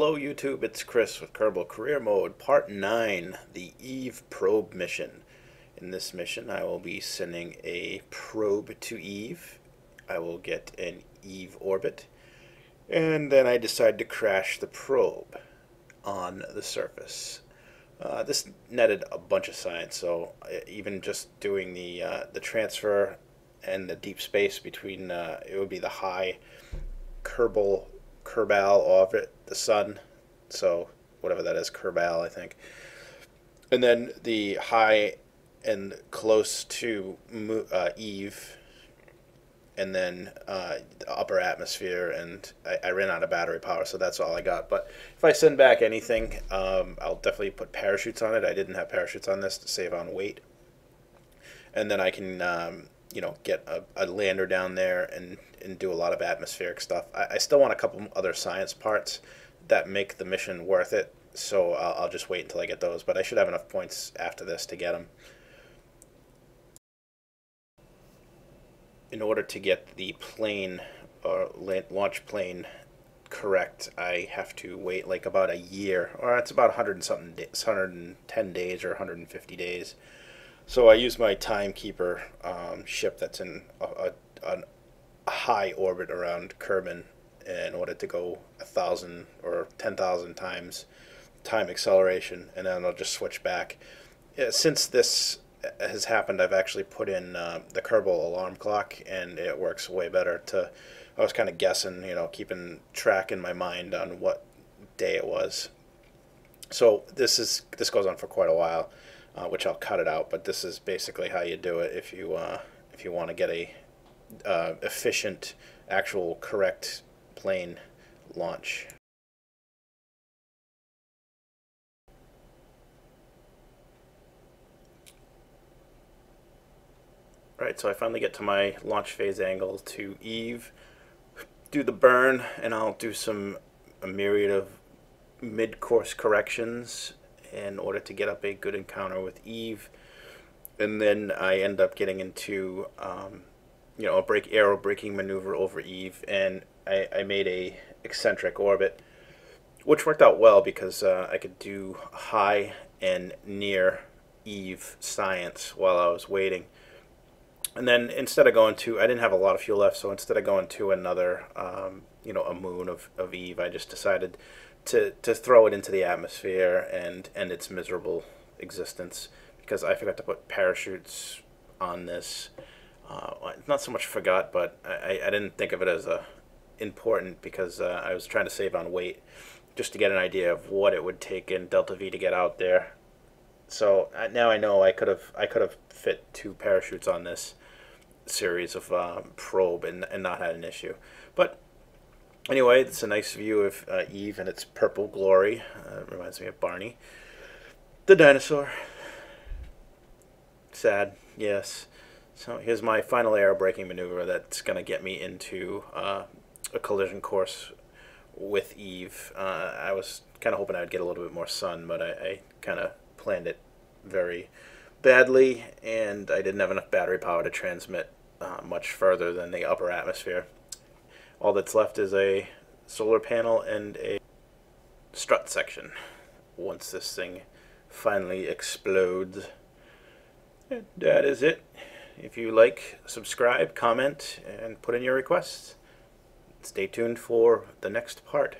Hello YouTube, it's Chris with Kerbal Career Mode, Part 9, the Eve probe mission. In this mission I will be sending a probe to Eve. I will get an Eve orbit. And then I decide to crash the probe on the surface. Uh, this netted a bunch of science, so uh, even just doing the, uh, the transfer and the deep space between, uh, it would be the high Kerbol Kerbol orbit, the sun. So whatever that is, Kerbol, I think. And then the high and close to uh, Eve, and then uh, the upper atmosphere, and I, I, ran out of battery power, so that's all I got. But if I send back anything, um, I'll definitely put parachutes on it. I didn't have parachutes on this to save on weight. And then I can um, you know, get a, a, lander down there and, and do a lot of atmospheric stuff. I, I, still want a couple other science parts that make the mission worth it, so I'll, I'll just wait until I get those, but I should have enough points after this to get them. In order to get the plane or launch plane correct, I have to wait like about a year, or it's about 100 and something, 110 days or 150 days so I use my timekeeper um, ship that's in a, a, a, high orbit around Kerbin in order to go a thousand or ten thousand times time acceleration, and then I'll just switch back. Yeah, since this has happened, I've actually put in uh, the Kerbal alarm clock, and it works way better. To I was kind of guessing, you know, keeping track in my mind on what day it was. So this is this goes on for quite a while uh, which I'll cut it out. But this is basically how you do it if you uh, if you want to get a uh, efficient, actual correct plane launch. Right, so I finally get to my launch phase angle to Eve, do the burn, and I'll do some a myriad of mid-course corrections in order to get up a good encounter with Eve. And then I end up getting into, um, you know, a break aero braking maneuver over Eve, and I, I made a eccentric orbit, which worked out well because uh, I could do high and near Eve science while I was waiting. And then instead of going to, I didn't have a lot of fuel left, so instead of going to another, um, you know, a moon of, of Eve, I just decided to to throw it into the atmosphere and end its miserable existence because I forgot to put parachutes on this. Uh, not so much forgot, but I, I didn't think of it as a important because uh, I was trying to save on weight just to get an idea of what it would take in Delta V to get out there. So uh, now I know I could have I could have fit two parachutes on this series of um, probe and, and not had an issue. But Anyway, it's a nice view of uh, Eve and its purple glory. Uh, reminds me of Barney. The dinosaur. Sad, yes. So here's my final aero braking maneuver that's going to get me into uh, a collision course with Eve. Uh, I was kind of hoping I would get a little bit more sun, but I, I kind of planned it very badly, and I didn't have enough battery power to transmit uh, much further than the upper atmosphere all that's left is a solar panel and a strut section once this thing finally explodes. that is it. If you like, subscribe, comment, and put in your requests. Stay tuned for the next part.